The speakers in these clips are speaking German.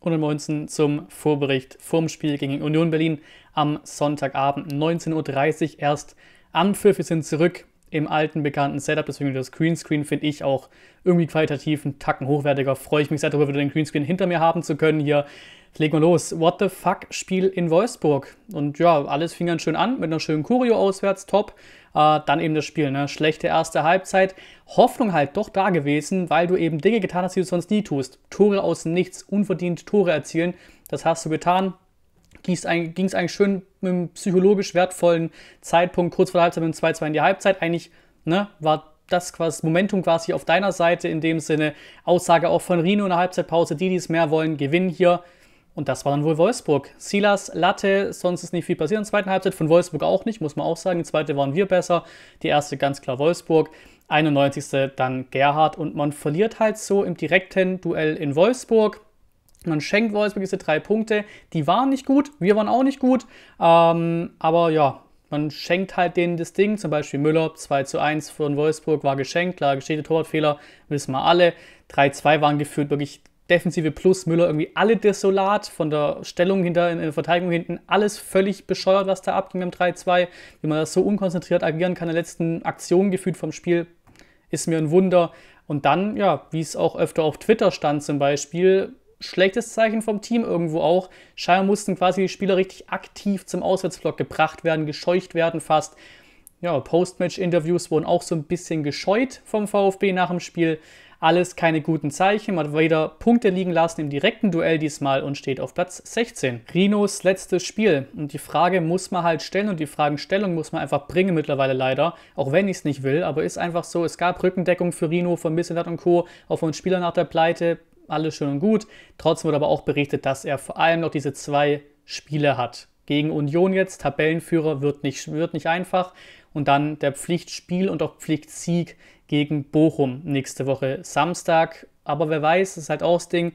Und am 19 zum Vorbericht vorm Spiel gegen Union Berlin am Sonntagabend 19.30 Uhr erst am. Wir sind zurück im alten bekannten Setup, deswegen das Greenscreen finde ich auch irgendwie qualitativ einen Tacken hochwertiger. Freue ich mich sehr darüber, wieder den Greenscreen hinter mir haben zu können. Hier legen wir los. What the fuck Spiel in Wolfsburg. Und ja, alles fing ganz schön an mit einer schönen Choreo auswärts, top. Äh, dann eben das Spiel, ne? Schlechte erste Halbzeit. Hoffnung halt doch da gewesen, weil du eben Dinge getan hast, die du sonst nie tust. Tore aus nichts, unverdient Tore erzielen. Das hast du getan ging es eigentlich schön mit einem psychologisch wertvollen Zeitpunkt kurz vor der Halbzeit mit dem 2-2 in die Halbzeit. Eigentlich ne, war das quasi Momentum quasi auf deiner Seite in dem Sinne. Aussage auch von Rino in der Halbzeitpause, die, die es mehr wollen, gewinnen hier. Und das war dann wohl Wolfsburg. Silas, Latte, sonst ist nicht viel passiert in der zweiten Halbzeit. Von Wolfsburg auch nicht, muss man auch sagen. Die zweite waren wir besser. Die erste ganz klar Wolfsburg. 91. dann Gerhard. Und man verliert halt so im direkten Duell in Wolfsburg. Man schenkt Wolfsburg diese drei Punkte. Die waren nicht gut, wir waren auch nicht gut. Ähm, aber ja, man schenkt halt denen das Ding. Zum Beispiel Müller 2 zu 1 von Wolfsburg war geschenkt. Klar, Geschichte, Torwartfehler, wissen wir alle. 3-2 waren geführt wirklich defensive Plus. Müller irgendwie alle desolat. Von der Stellung hinter, in der Verteidigung hinten, alles völlig bescheuert, was da abging im 3-2. Wie man das so unkonzentriert agieren kann in der letzten Aktion gefühlt vom Spiel, ist mir ein Wunder. Und dann, ja, wie es auch öfter auf Twitter stand zum Beispiel, schlechtes Zeichen vom Team irgendwo auch. Scheinbar mussten quasi die Spieler richtig aktiv zum Auswärtsblock gebracht werden, gescheucht werden fast. Ja, Postmatch-Interviews wurden auch so ein bisschen gescheut vom VfB nach dem Spiel. Alles keine guten Zeichen. Man hat wieder Punkte liegen lassen im direkten Duell diesmal und steht auf Platz 16. Rinos letztes Spiel. Und die Frage muss man halt stellen und die Fragenstellung muss man einfach bringen mittlerweile leider. Auch wenn ich es nicht will, aber ist einfach so. Es gab Rückendeckung für Rino von Misselat und Co. Auch von Spielern nach der Pleite alles schön und gut. Trotzdem wird aber auch berichtet, dass er vor allem noch diese zwei Spiele hat. Gegen Union jetzt, Tabellenführer, wird nicht, wird nicht einfach. Und dann der Pflichtspiel und auch Pflichtsieg gegen Bochum nächste Woche Samstag. Aber wer weiß, das ist halt auch das Ding,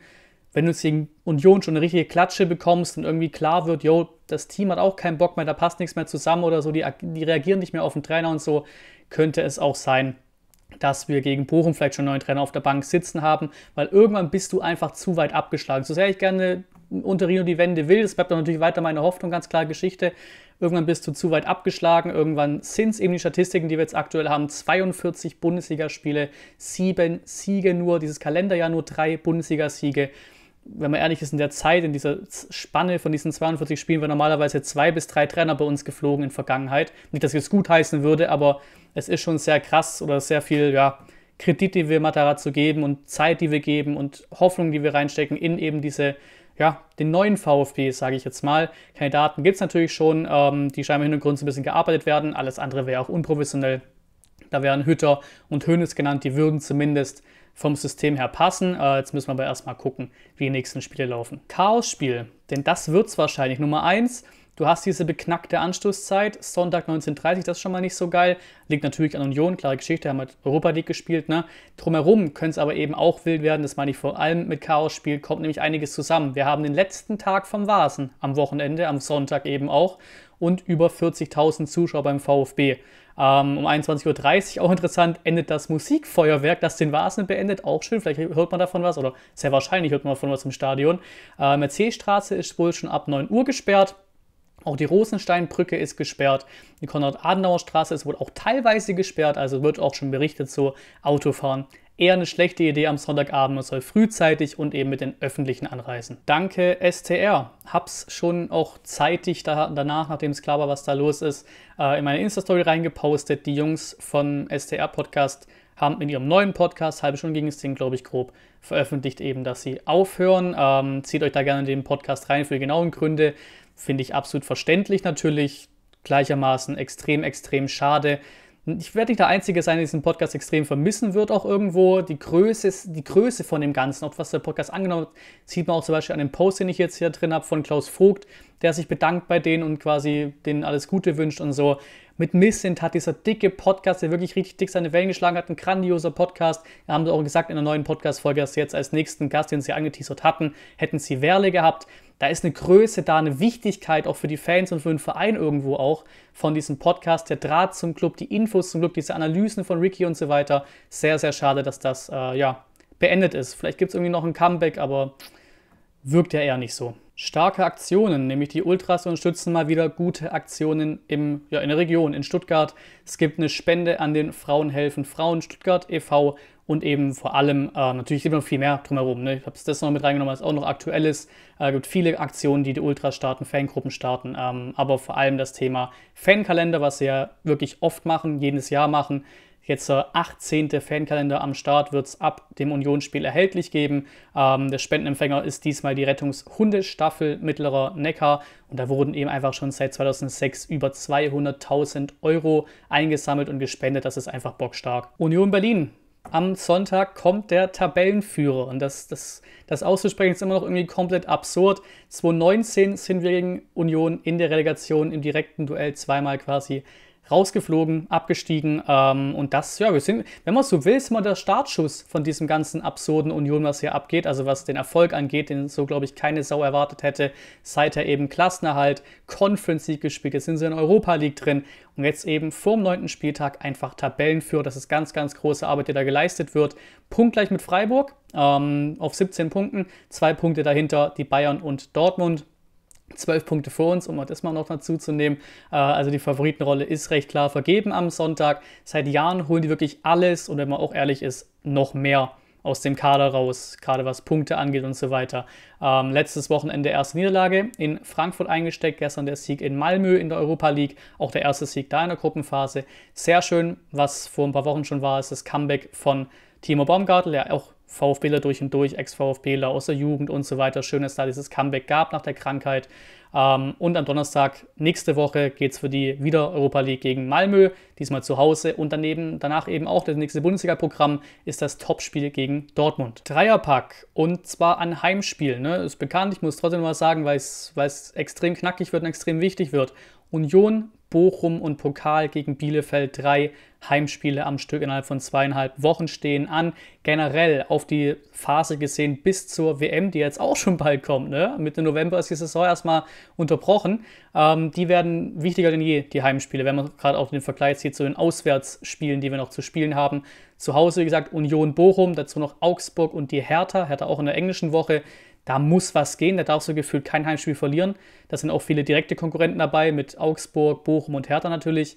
wenn du jetzt gegen Union schon eine richtige Klatsche bekommst und irgendwie klar wird, jo, das Team hat auch keinen Bock mehr, da passt nichts mehr zusammen oder so, die, die reagieren nicht mehr auf den Trainer und so, könnte es auch sein, dass wir gegen Bochum vielleicht schon einen neuen Trainer auf der Bank sitzen haben, weil irgendwann bist du einfach zu weit abgeschlagen. So sehr ich gerne unter Rino die Wende will, das bleibt dann natürlich weiter meine Hoffnung, ganz klar Geschichte. Irgendwann bist du zu weit abgeschlagen. Irgendwann sind es eben die Statistiken, die wir jetzt aktuell haben. 42 Bundesligaspiele, sieben Siege nur, dieses Kalenderjahr nur drei Bundesligasiege wenn man ehrlich ist, in der Zeit, in dieser Spanne von diesen 42 Spielen, waren normalerweise zwei bis drei Trainer bei uns geflogen in Vergangenheit. Nicht, dass ich es gut heißen würde, aber es ist schon sehr krass oder sehr viel ja, Kredit, die wir Matarazzo geben und Zeit, die wir geben und Hoffnung, die wir reinstecken in eben diese, ja, den neuen VfB, sage ich jetzt mal. Kandidaten gibt es natürlich schon, ähm, die scheinbar im Hintergrund so ein bisschen gearbeitet werden. Alles andere wäre auch unprofessionell. Da wären Hütter und Hönes genannt, die würden zumindest vom System her passen. Äh, jetzt müssen wir aber erstmal gucken, wie die nächsten Spiele laufen. Chaos-Spiel, denn das wird es wahrscheinlich. Nummer 1, du hast diese beknackte Anstoßzeit, Sonntag 19.30 das ist schon mal nicht so geil. Liegt natürlich an Union, klare Geschichte, haben halt Europa League gespielt. Ne? Drumherum könnte es aber eben auch wild werden, das meine ich vor allem mit Chaos-Spiel, kommt nämlich einiges zusammen. Wir haben den letzten Tag vom Vasen am Wochenende, am Sonntag eben auch und über 40.000 Zuschauer beim VfB. Ähm, um 21.30 Uhr, auch interessant, endet das Musikfeuerwerk, das den Vasen beendet. Auch schön, vielleicht hört man davon was oder sehr wahrscheinlich hört man davon was im Stadion. Äh, Mercedesstraße ist wohl schon ab 9 Uhr gesperrt. Auch die Rosensteinbrücke ist gesperrt. Die Konrad-Adenauer-Straße ist wohl auch teilweise gesperrt, also wird auch schon berichtet, so Autofahren eher eine schlechte Idee am Sonntagabend. Man soll frühzeitig und eben mit den öffentlichen anreisen. Danke STR. Hab's schon auch zeitig da, danach, nachdem es klar war, was da los ist, äh, in meine Insta-Story reingepostet. Die Jungs von STR Podcast haben in ihrem neuen Podcast, halbe Stunde ging es Ding, glaube ich, grob, veröffentlicht eben, dass sie aufhören. Ähm, zieht euch da gerne den Podcast rein für die genauen Gründe. Finde ich absolut verständlich natürlich. Gleichermaßen extrem, extrem schade ich werde nicht der Einzige sein, der diesen Podcast extrem vermissen wird, auch irgendwo. Die Größe, die Größe von dem Ganzen, auch was der Podcast angenommen hat, sieht man auch zum Beispiel an dem Post, den ich jetzt hier drin habe, von Klaus Vogt, der sich bedankt bei denen und quasi denen alles Gute wünscht und so. Mit Missint hat dieser dicke Podcast, der wirklich richtig dick seine Wellen geschlagen hat, ein grandioser Podcast. Wir haben auch gesagt in der neuen Podcast-Folge, dass sie jetzt als nächsten Gast, den sie angeteasert hatten, hätten sie Werle gehabt da ist eine Größe da, eine Wichtigkeit auch für die Fans und für den Verein irgendwo auch von diesem Podcast, der Draht zum Club, die Infos zum Club, diese Analysen von Ricky und so weiter. Sehr, sehr schade, dass das äh, ja, beendet ist. Vielleicht gibt es irgendwie noch ein Comeback, aber wirkt ja eher nicht so. Starke Aktionen, nämlich die Ultras unterstützen mal wieder gute Aktionen im, ja, in der Region, in Stuttgart. Es gibt eine Spende an den Frauenhelfen Frauen Stuttgart e.V. und eben vor allem äh, natürlich gibt noch viel mehr drumherum. Ne? Ich habe das noch mit reingenommen, was auch noch aktuell ist. Es äh, gibt viele Aktionen, die die Ultras starten, Fangruppen starten, ähm, aber vor allem das Thema Fankalender, was sie ja wirklich oft machen, jedes Jahr machen Jetzt der 18. Fankalender am Start wird es ab dem Unionsspiel erhältlich geben. Ähm, der Spendenempfänger ist diesmal die Rettungshundestaffel Mittlerer Neckar und da wurden eben einfach schon seit 2006 über 200.000 Euro eingesammelt und gespendet. Das ist einfach bockstark. Union Berlin. Am Sonntag kommt der Tabellenführer und das, das, das auszusprechen ist immer noch irgendwie komplett absurd. 2019 sind wir gegen Union in der Relegation im direkten Duell zweimal quasi rausgeflogen, abgestiegen. Ähm, und das, ja, wir sind, wenn man so will, ist mal der Startschuss von diesem ganzen absurden Union, was hier abgeht. Also was den Erfolg angeht, den so, glaube ich, keine Sau erwartet hätte, seit er eben Klassenerhalt, Conference League gespielt, jetzt sind sie in Europa League drin und jetzt eben vorm neunten Spieltag einfach Tabellenführer. Das ist ganz, ganz große Arbeit, die da geleistet wird. Punktgleich mit Freiburg ähm, auf 17 Punkten, zwei Punkte dahinter die Bayern und Dortmund zwölf Punkte vor uns, um das mal noch dazu zu nehmen. Äh, also die Favoritenrolle ist recht klar vergeben am Sonntag. Seit Jahren holen die wirklich alles und wenn man auch ehrlich ist, noch mehr aus dem Kader raus, gerade was Punkte angeht und so weiter. Ähm, letztes Wochenende erste Niederlage in Frankfurt eingesteckt, gestern der Sieg in Malmö in der Europa League, auch der erste Sieg da in der Gruppenphase. Sehr schön, was vor ein paar Wochen schon war, ist das Comeback von Timo Baumgartel, der auch VfBler durch und durch, Ex-VfBler aus der Jugend und so weiter. Schön, dass da dieses Comeback gab nach der Krankheit. Ähm, und am Donnerstag nächste Woche geht es für die wieder Europa League gegen Malmö, diesmal zu Hause. Und daneben, danach eben auch das nächste Bundesliga-Programm ist das Topspiel gegen Dortmund. Dreierpack und zwar ein Heimspiel. Ne? Ist bekannt, ich muss trotzdem mal sagen, weil es extrem knackig wird und extrem wichtig wird. Union Bochum und Pokal gegen Bielefeld. Drei Heimspiele am Stück innerhalb von zweieinhalb Wochen stehen an. Generell auf die Phase gesehen bis zur WM, die jetzt auch schon bald kommt. Ne? Mitte November ist die Saison erstmal unterbrochen. Ähm, die werden wichtiger denn je, die Heimspiele, wenn man gerade auch den Vergleich sieht zu den Auswärtsspielen, die wir noch zu spielen haben. Zu Hause, wie gesagt, Union Bochum, dazu noch Augsburg und die Hertha. Hertha auch in der englischen Woche da muss was gehen. Da darfst du gefühlt kein Heimspiel verlieren. Da sind auch viele direkte Konkurrenten dabei mit Augsburg, Bochum und Hertha natürlich.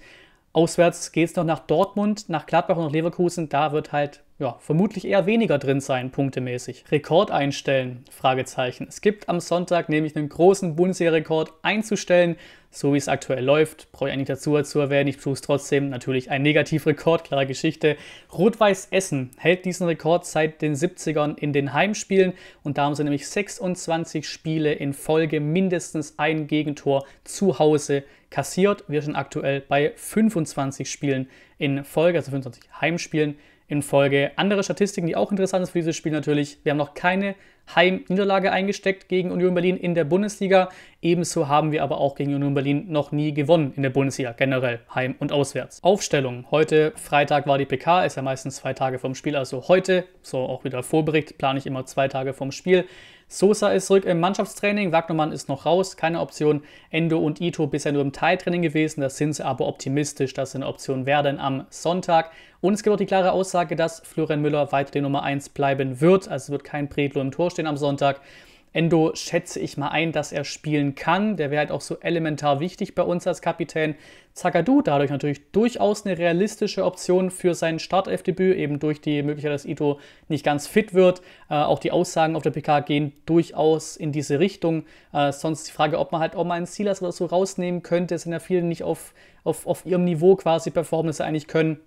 Auswärts geht es noch nach Dortmund, nach Gladbach und nach Leverkusen. Da wird halt ja, vermutlich eher weniger drin sein, punktemäßig. Rekord einstellen? Fragezeichen. Es gibt am Sonntag nämlich einen großen Bundesliga-Rekord einzustellen. So wie es aktuell läuft, brauche ich eigentlich dazu zu erwähnen. Ich tue es trotzdem. Natürlich ein Negativrekord, klare Geschichte. Rot-Weiß Essen hält diesen Rekord seit den 70ern in den Heimspielen und da haben sie nämlich 26 Spiele in Folge mindestens ein Gegentor zu Hause kassiert. Wir sind aktuell bei 25 Spielen in Folge, also 25 Heimspielen in Folge. Andere Statistiken, die auch interessant sind für dieses Spiel natürlich. Wir haben noch keine Heimniederlage eingesteckt gegen Union Berlin in der Bundesliga. Ebenso haben wir aber auch gegen Union Berlin noch nie gewonnen in der Bundesliga, generell heim und auswärts. Aufstellung. Heute Freitag war die PK, ist ja meistens zwei Tage vom Spiel, also heute, so auch wieder Vorbericht, plane ich immer zwei Tage vom Spiel. Sosa ist zurück im Mannschaftstraining, Wagnermann ist noch raus, keine Option. Endo und Ito bisher nur im Teiltraining gewesen, da sind sie aber optimistisch, dass sie eine Option werden am Sonntag. Und es gibt auch die klare Aussage, dass Florian Müller weiter die Nummer 1 bleiben wird, also wird kein Predlo im Tor stehen am Sonntag. Endo schätze ich mal ein, dass er spielen kann. Der wäre halt auch so elementar wichtig bei uns als Kapitän. Zagadou dadurch natürlich durchaus eine realistische Option für sein Startelfdebüt, eben durch die Möglichkeit, dass Ito nicht ganz fit wird. Äh, auch die Aussagen auf der PK gehen durchaus in diese Richtung. Äh, sonst die Frage, ob man halt auch mal einen Silas oder so rausnehmen könnte. Sind ja viele nicht auf, auf, auf ihrem Niveau quasi performen, das sie eigentlich können.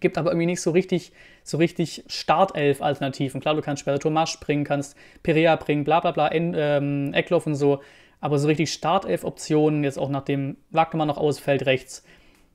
Gibt aber irgendwie nicht so richtig, so richtig Startelf-Alternativen. Klar, du kannst später Thomas bringen, kannst Perea bringen, bla bla bla, en, ähm, Eckloff und so. Aber so richtig Startelf-Optionen, jetzt auch nachdem Wagnermann noch ausfällt rechts,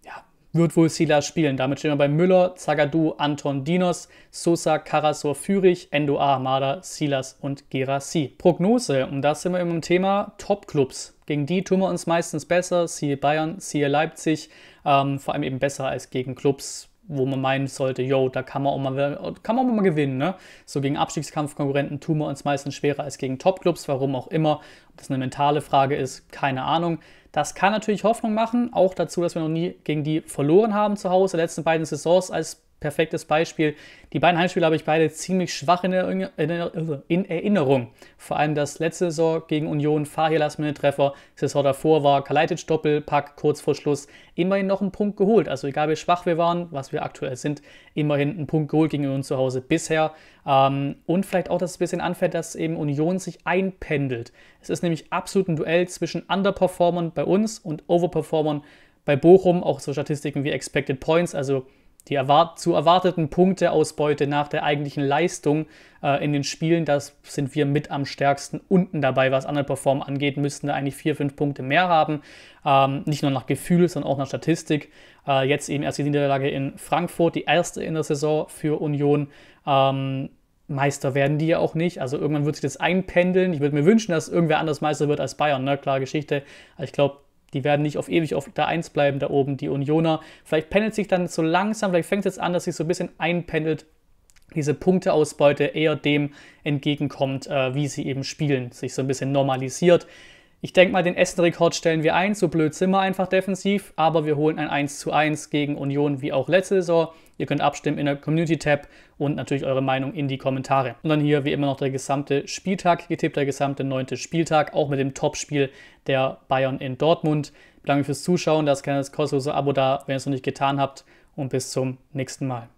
ja, wird wohl Silas spielen. Damit stehen wir bei Müller, Zagadou, Anton Dinos, Sosa, Karasor, Fürich, Endo Ahmada, Silas und Gerassi. Prognose, und da sind wir im Thema Top-Clubs. Gegen die tun wir uns meistens besser, siehe Bayern, siehe Leipzig, ähm, vor allem eben besser als gegen Clubs wo man meinen sollte, yo, da kann man auch mal, kann man auch mal gewinnen. Ne? So gegen Abstiegskampfkonkurrenten tun wir uns meistens schwerer als gegen Topclubs, warum auch immer. Ob das eine mentale Frage ist, keine Ahnung. Das kann natürlich Hoffnung machen, auch dazu, dass wir noch nie gegen die verloren haben zu Hause. Die letzten beiden Saisons als perfektes Beispiel. Die beiden Heimspiele habe ich beide ziemlich schwach in, Erinnerung. Vor allem das letzte Saison gegen Union, Fahir Last-Minute-Treffer. Saison davor war Kalajdzic Doppelpack, kurz vor Schluss, immerhin noch einen Punkt geholt. Also egal wie schwach wir waren, was wir aktuell sind, immerhin einen Punkt geholt gegen Union zu Hause bisher. Ähm, und vielleicht auch, dass es ein bisschen anfällt, dass eben Union sich einpendelt. Es ist nämlich absolut ein Duell zwischen Underperformern bei uns und Overperformern bei Bochum. Auch so Statistiken wie Expected Points, also die erwart zu erwarteten Punkteausbeute nach der eigentlichen Leistung äh, in den Spielen, das sind wir mit am stärksten unten dabei, was Underperform angeht, müssten da eigentlich vier, fünf Punkte mehr haben. Ähm, nicht nur nach Gefühl, sondern auch nach Statistik. Äh, jetzt eben erst die Niederlage in Frankfurt, die erste in der Saison für Union. Ähm, Meister werden die ja auch nicht. Also irgendwann wird sich das einpendeln. Ich würde mir wünschen, dass irgendwer anders Meister wird als Bayern. Ne? Klare Geschichte. ich glaube, die werden nicht auf ewig auf der 1 bleiben, da oben, die Unioner. Vielleicht pendelt sich dann so langsam, vielleicht fängt es jetzt an, dass sich so ein bisschen einpendelt, diese Punkteausbeute eher dem entgegenkommt, äh, wie sie eben spielen, sich so ein bisschen normalisiert. Ich denke mal, den Essen-Rekord stellen wir ein, so blöd sind wir einfach defensiv, aber wir holen ein 1 zu 1 gegen Union wie auch letzte Saison. Ihr könnt abstimmen in der Community-Tab und natürlich eure Meinung in die Kommentare. Und dann hier wie immer noch der gesamte Spieltag getippt, der gesamte neunte Spieltag, auch mit dem Topspiel der Bayern in Dortmund. Danke fürs Zuschauen, da ist kein kostenloses Abo da, wenn ihr es noch nicht getan habt und bis zum nächsten Mal.